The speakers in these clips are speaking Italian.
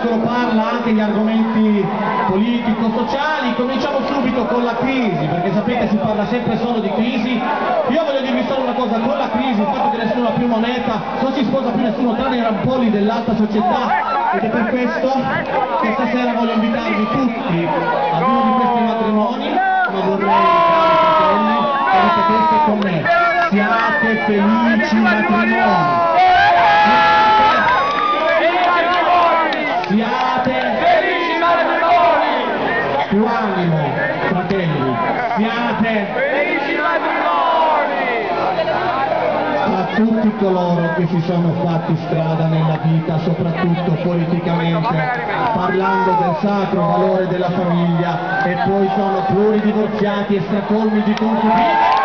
sacro parla anche di argomenti politico-sociali, cominciamo subito con la crisi, perché sapete si parla sempre solo di crisi. Io voglio dirvi solo una cosa, con la crisi, il fatto che nessuno ha più moneta, non si sposa più nessuno tranne i rampoli dell'alta società. Ed è per questo che stasera voglio invitarvi tutti ad uno di questi matrimoni, ma vorrei fratelli, che con me, siate felici matrimoni. Più animo, fratelli, siate a tutti coloro che si sono fatti strada nella vita, soprattutto politicamente, parlando del sacro valore della famiglia e poi sono pluridivorziati e stracolmi di concubine.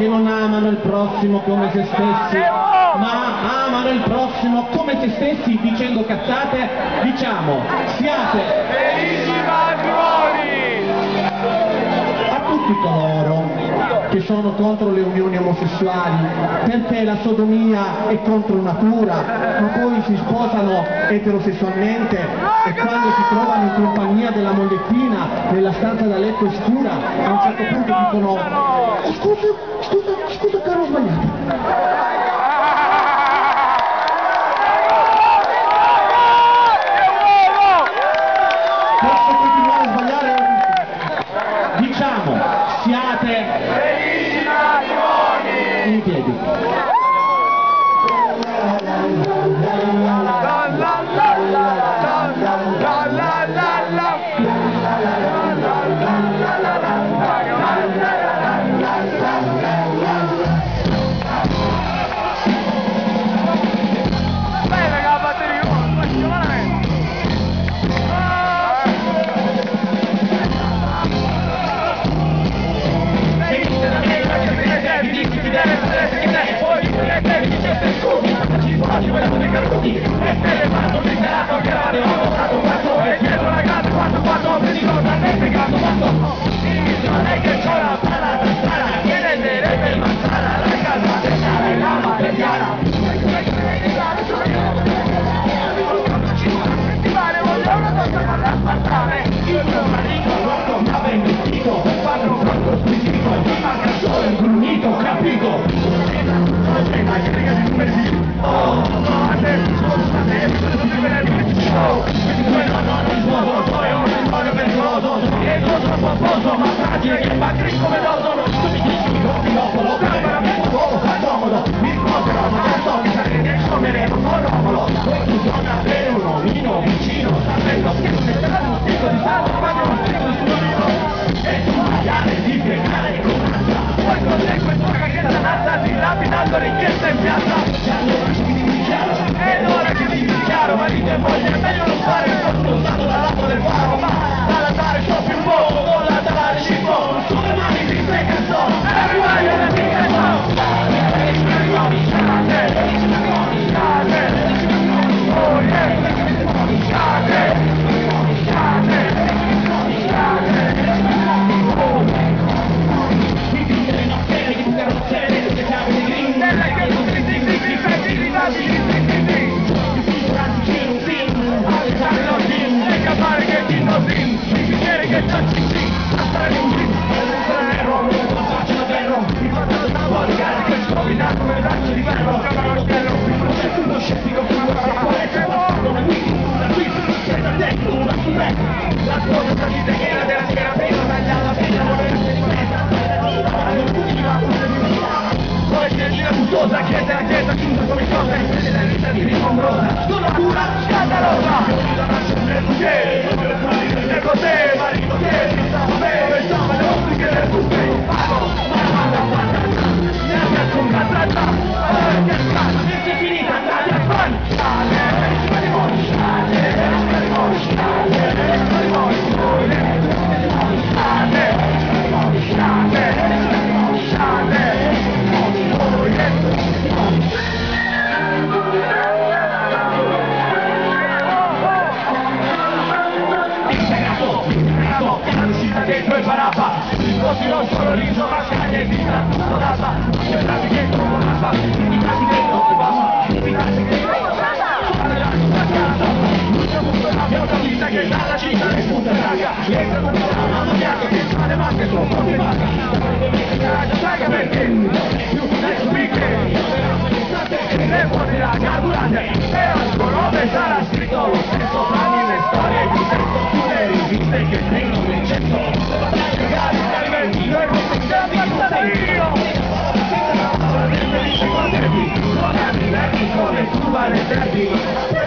Che non amano il prossimo come se stessi, ma amano il prossimo come se stessi dicendo cazzate, diciamo, siate che sono contro le unioni omosessuali, perché la sodomia è contro natura, ma poi si sposano eterosessualmente e quando si trovano in compagnia della mogliettina nella stanza da letto scura, a un certo punto dicono "Oh, scusa, scusa, scusa caro ho sbagliato. Posso continuare a sbagliare? Diciamo, siate Felici matrimoni! in piedi. pomposo, ma tragico e patrizio veloso come cosa la vita di Riscombrosa sono pura scandalosa io mi da nascere così, io mi da nascere così, marito che mi sta? bene, que no es barata O no solo lindo data que como Y casi que no pasa Y casi que no pasa la que la chica de puta raga Y de algo que sale más que Pero estar escrito cara, é pra